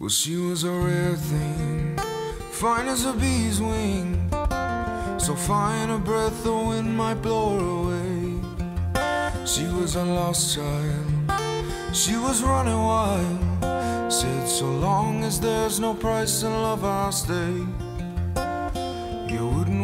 Well, she was a rare thing, fine as a bee's wing. So fine a breath the wind might blow her away. She was a lost child, she was running wild. Said, so long as there's no price in love, I'll stay. You wouldn't